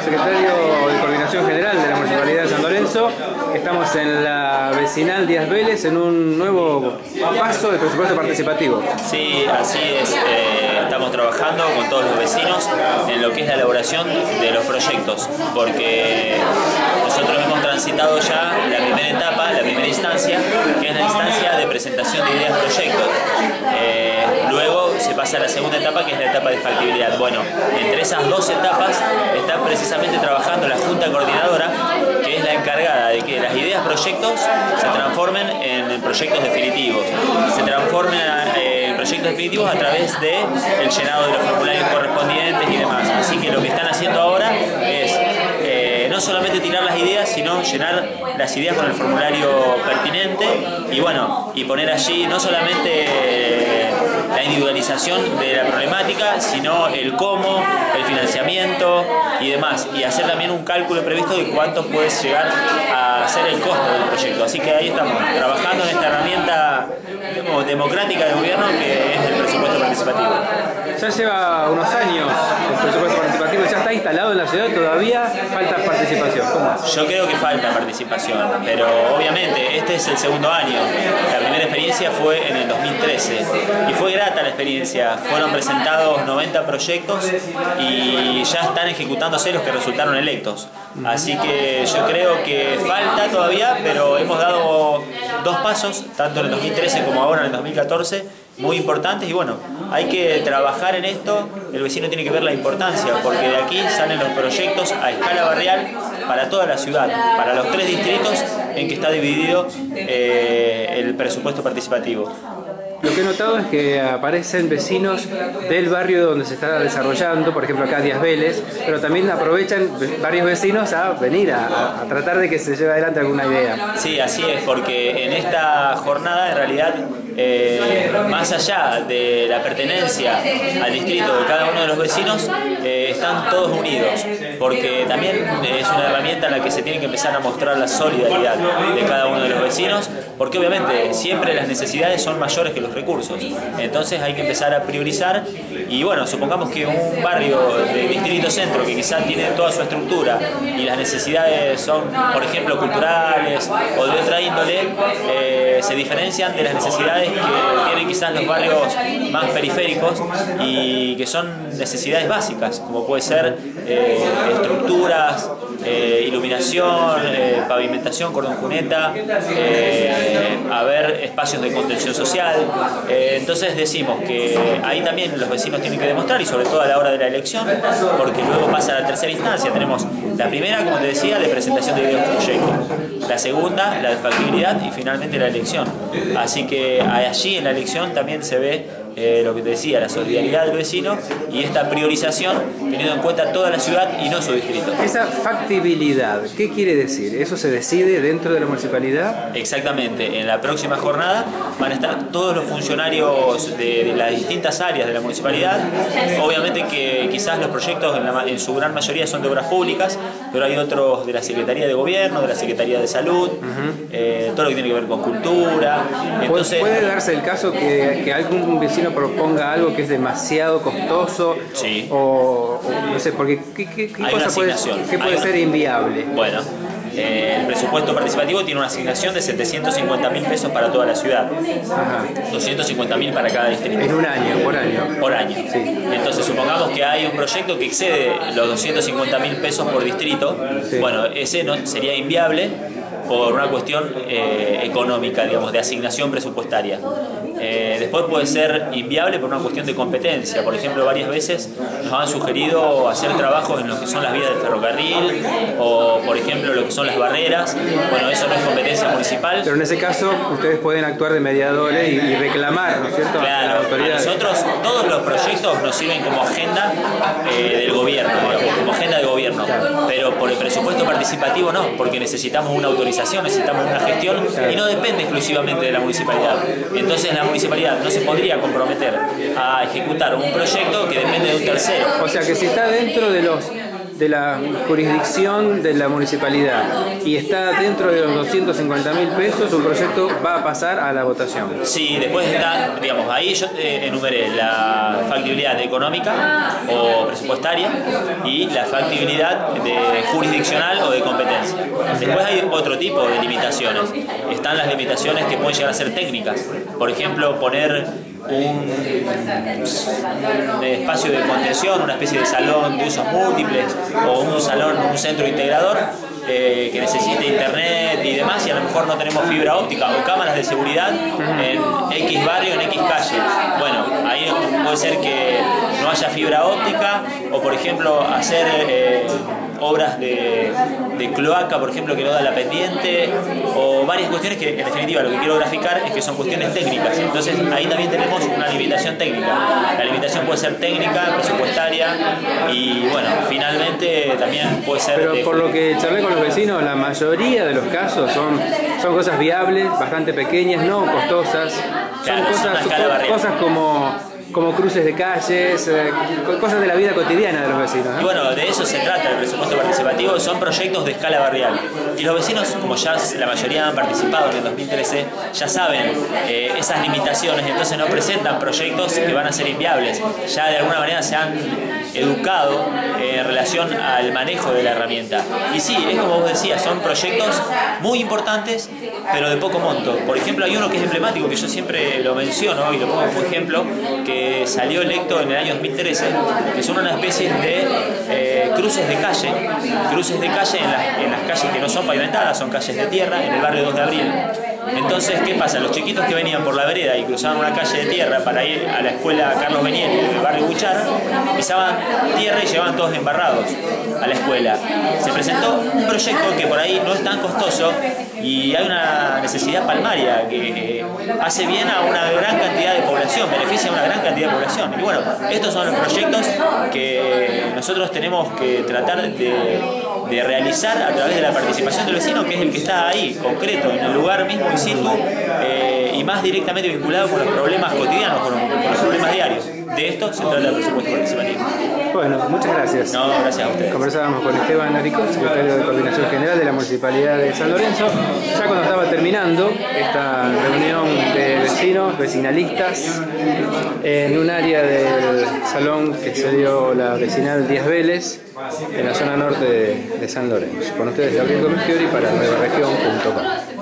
secretario de Coordinación General de la Municipalidad de San Lorenzo. Estamos en la vecinal Díaz Vélez en un nuevo paso de presupuesto participativo. Sí, así es. Eh, estamos trabajando con todos los vecinos en lo que es la elaboración de los proyectos, porque nosotros hemos transitado ya la primera etapa, la primera instancia, que es la instancia de presentación de ideas proyectos. Eh, luego a la segunda etapa, que es la etapa de factibilidad. Bueno, entre esas dos etapas está precisamente trabajando la Junta Coordinadora, que es la encargada de que las ideas proyectos se transformen en proyectos definitivos, se transformen eh, en proyectos definitivos a través del el llenado de los formularios correspondientes y demás. Así que lo que están haciendo ahora es eh, no solamente tirar las ideas, sino llenar las ideas con el formulario pertinente y bueno, y poner allí no solamente la individualización de la problemática, sino el cómo, el financiamiento y demás. Y hacer también un cálculo previsto de cuánto puede llegar a ser el costo del proyecto. Así que ahí estamos, trabajando en esta herramienta democrática de gobierno que es el presupuesto participativo. Ya lleva unos años el presupuesto participativo, ya está instalado en la ciudad, todavía falta participación. Yo creo que falta participación, pero obviamente este es el segundo año. La primera experiencia fue en el 2013 y fue grata la experiencia. Fueron presentados 90 proyectos y ya están ejecutándose los que resultaron electos. Así que yo creo que falta todavía, pero hemos dado dos pasos, tanto en el 2013 como ahora en el 2014, muy importantes y bueno, hay que trabajar en esto, el vecino tiene que ver la importancia, porque de aquí salen los proyectos a escala barrial para toda la ciudad, para los tres distritos en que está dividido eh, el presupuesto participativo. Lo que he notado es que aparecen vecinos del barrio donde se está desarrollando, por ejemplo acá Díaz Vélez, pero también aprovechan varios vecinos a venir a, tratar de que se lleve adelante alguna idea. Sí, así es, porque en esta jornada en realidad eh, más allá de la pertenencia al distrito de cada uno de los vecinos, eh, están todos unidos, porque también es una herramienta en la que se tiene que empezar a mostrar la solidaridad de cada uno de los vecinos, porque obviamente siempre las necesidades son mayores que los recursos. Entonces hay que empezar a priorizar y bueno, supongamos que un barrio de distrito centro que quizás tiene toda su estructura y las necesidades son, por ejemplo, culturales o de otra índole, eh, se diferencian de las necesidades que tienen quizás los barrios más periféricos y que son necesidades básicas, como puede ser eh, estructuras, eh, iluminación, eh, pavimentación, cordón cuneta, haber espacios de contención social. entonces decimos que ahí también los vecinos tienen que demostrar y sobre todo a la hora de la elección, porque luego pasa a la tercera instancia. Tenemos la primera, como te decía, de presentación de videos proyectos, la segunda, la de factibilidad y finalmente la elección. Así que allí en la elección también se ve eh, lo que te decía, la solidaridad del vecino y esta priorización teniendo en cuenta toda la ciudad y no su distrito. Esa factibilidad, ¿qué quiere decir? ¿Eso se decide dentro de la municipalidad? Exactamente, en la próxima jornada van a estar todos los funcionarios de, las distintas áreas de la municipalidad. Obviamente que quizás los proyectos en, su gran mayoría son de obras públicas, pero hay otros de la Secretaría de Gobierno, de la Secretaría de Salud, eh, todo lo que tiene que ver con cultura. Entonces, ¿Puede darse el caso que, que algún vecino proponga algo que es demasiado costoso o, no sé, porque ¿qué, cosa puede, puede ser inviable? Bueno, eh, el presupuesto participativo tiene una asignación de 750 mil pesos para toda la ciudad, 250 mil para cada distrito. En un año, por año. Por año. Entonces supongamos que hay un proyecto que excede los 250 mil pesos por distrito, bueno, ese no, sería inviable por una cuestión eh, económica, digamos, de asignación presupuestaria. Eh, después puede ser inviable por una cuestión de competencia. Por ejemplo, varias veces nos han sugerido hacer trabajos en lo que son las vías del ferrocarril o, por ejemplo, lo que son las barreras. Bueno, eso no es competencia municipal. Pero en ese caso, ustedes pueden actuar de mediadores y, reclamar, ¿no es cierto? Claro, a, nosotros todos los proyectos nos sirven como agenda eh, del gobierno, como agenda de gobierno. Pero por el presupuesto participativo no, porque necesitamos una autorización, necesitamos una gestión y no depende exclusivamente de la municipalidad. Entonces la municipalidad no se podría comprometer a ejecutar un proyecto que depende de un tercero. O sea que si está dentro de los de la jurisdicción de la municipalidad y está dentro de los 250 mil pesos, un proyecto va a pasar a la votación. Sí, después está, digamos, ahí yo enumeré la factibilidad económica o presupuestaria presupuestaria y la factibilidad de jurisdiccional o de competencia. Después hay otro tipo de limitaciones. Están las limitaciones que pueden llegar a ser técnicas. Por ejemplo, poner un, espacio de contención, una especie de salón de usos múltiples o un salón, un centro integrador eh, que necesite internet y demás y a lo mejor no tenemos fibra óptica o cámaras de seguridad en X barrio, en X calle. Bueno, ahí puede ser que no haya fibra óptica o por ejemplo hacer... Eh, obras de, cloaca, por ejemplo, que no da la pendiente, o varias cuestiones que en definitiva lo que quiero graficar es que son cuestiones técnicas. Entonces ahí también tenemos una limitación técnica. La limitación puede ser técnica, presupuestaria y bueno, finalmente también puede ser... Pero por lo que charlé con los vecinos, la mayoría de los casos son, son cosas viables, bastante pequeñas, no costosas. son cosas, cosas como como cruces de calles, eh, cosas de la vida cotidiana de los vecinos. Y bueno, de eso se trata el presupuesto participativo, son proyectos de escala barrial. Y los vecinos, como ya la mayoría han participado en el 2013, ya saben eh, esas limitaciones, entonces no presentan proyectos que van a ser inviables. Ya de alguna manera se han educado en relación al manejo de la herramienta. Y sí, es como vos decías, son proyectos muy importantes, pero de poco monto. Por ejemplo, hay uno que es emblemático, que yo siempre lo menciono y lo pongo como ejemplo, que salió electo en el año 2013, que son una especie de eh, cruces de calle, cruces de calle en, en las calles que no son pavimentadas, son calles de tierra, en el barrio 2 de Abril entonces, ¿qué pasa? Los chiquitos que venían por la vereda y cruzaban una calle de tierra para ir a la escuela Carlos Beniel en el barrio Buchar, pisaban tierra y llevaban todos embarrados a la escuela. Se presentó un proyecto que por ahí no es tan costoso y hay una necesidad palmaria que hace bien a una gran cantidad de beneficia a una gran cantidad de población. Y bueno, estos son los proyectos que nosotros tenemos que tratar de, realizar a través de la participación del vecino, que es el que está ahí, concreto, en el lugar mismo in situ, eh, y más directamente vinculado con los problemas cotidianos, con los problemas diarios de esto se trata el presupuesto participativo. Bueno, muchas gracias. No, gracias a ustedes. Conversábamos con Esteban Arico, secretario de Coordinación General de la Municipalidad de San Lorenzo, ya cuando estaba terminando esta reunión de vecinalistas, en un área del salón que se dio la vecinal Díaz Vélez, en la zona norte de, San Lorenzo. Con ustedes, Gabriel Gómez Fiori para nuevaregión.com.